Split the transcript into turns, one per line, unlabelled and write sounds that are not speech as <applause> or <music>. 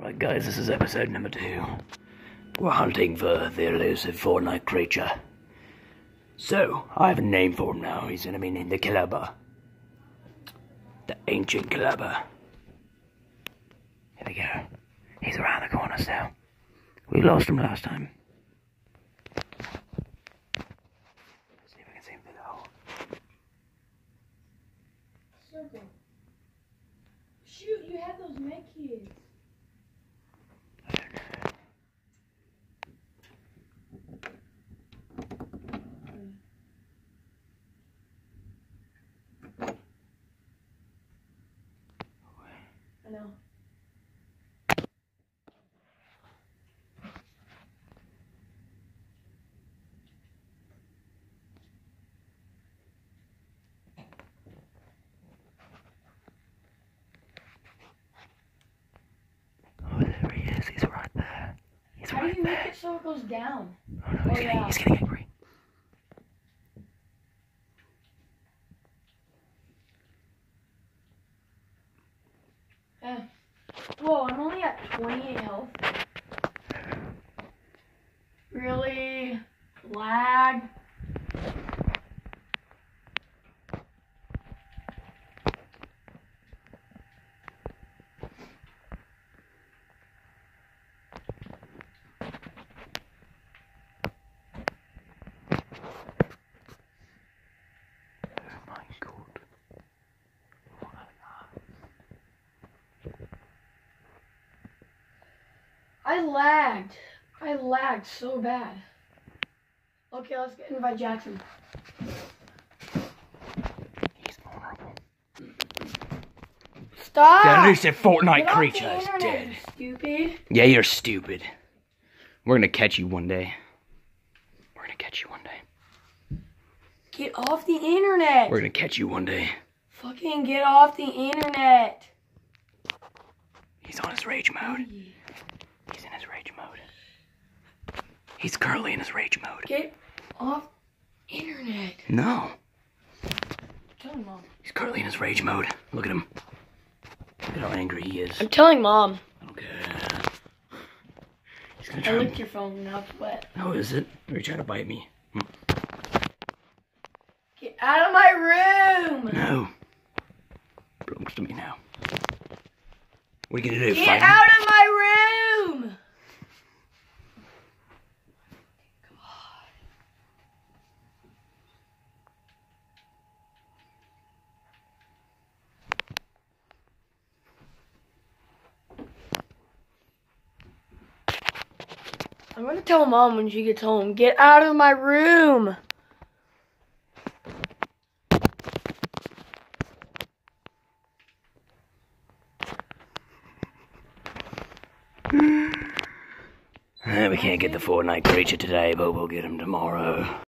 Alright guys, this is episode number two. We're hunting for the elusive Fortnite creature. So, I have a name for him now. He's gonna be named the Caleba. The ancient Caleba. Here we go. He's around the corner still. We lost him last time. Let's see if we can see him through the hole.
Circle. Shoot, you had those med kits.
I don't know.
I know.
Oh, there he is. He's right there. He's
How do
right
you make it so it goes down?
Oh, no, he's,
Oh,
getting,
yeah.
he's getting angry.
Eh. Whoa, I'm only at 28 health. Really? Lag?
Oh my god.
I lagged. I lagged so bad. Okay, let's get invite Jackson.
He's vulnerable.
Stop!
The elusive Fortnite!
Get
creature is
internet,
dead.
you Stupid.
Yeah, you're stupid. We're gonna catch you one day. We're gonna catch you one day.
Get off the internet.
We're gonna catch you one day.
Fucking get off the internet.
He's on his rage mode. He's in his rage mode. He's currently in his rage mode.
Get off internet.
No.
Tell him, mom.
He's currently in his rage mode. Look at him. Look at how angry he is.
I'm telling mom.
I. He's gonna
I
try.
licked your phone now it's wet.
How is it? Are you trying to bite me? Hmm.
Get out of my room.
No. Belongs to me now. What are you gonna do?
Get
fight?
out of my room. I'm gonna tell mom when she gets home. Get out of my room. <sighs>
Eh, we can't get the Fortnite creature today, but we'll get him tomorrow.